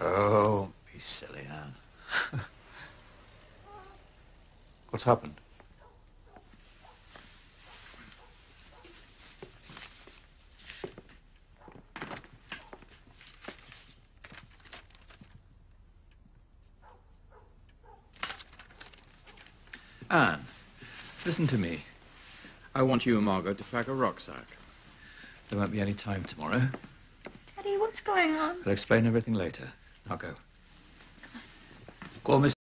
Oh, be silly, Anne. What's happened? Anne, listen to me. I want you and Margot to pack a rucksack. There won't be any time tomorrow. Daddy, what's going on? I'll explain everything later. Now go. Go on, Miss.